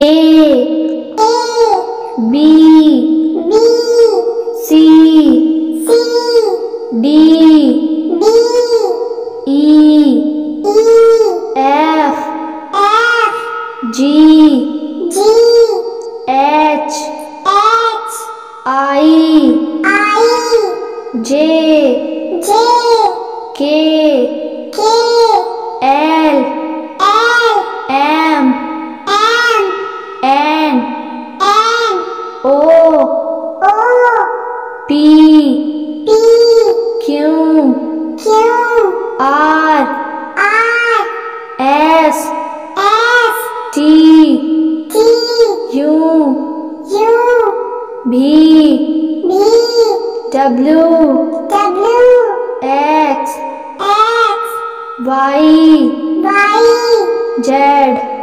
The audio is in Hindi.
A A B B C C D D E E F F G G H H I I J J K P. P. Q. Q. R. R. S. S. T. T. U. U. B. B. W. W. X. X. Y. Y. Z.